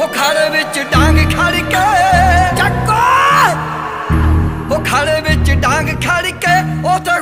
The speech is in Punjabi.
ਹੋ ਖਾਲੇ ਵਿੱਚ ਡਾਂਗ ਖੜ ਕੇ ਚੱਕੋ। ਹੋ ਖਾਲੇ ਵਿੱਚ ਡਾਂਗ ਖੜ ਕੇ, ਉਹ ਤੇ